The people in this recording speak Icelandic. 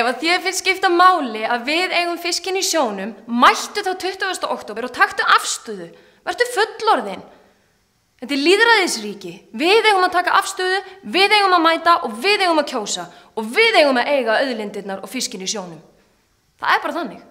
Ef að þér finnst skipta máli að við eigum fiskin í sjónum, mættu þá 20. oktober og taktu afstöðu. Vertu fullorðinn. Þetta er líðræðisríki. Við eigum að taka afstöðu, við eigum að mæta og við eigum að kjósa og við eigum að eiga auðlindirnar og fiskin í sjónum. Það er bara þannig.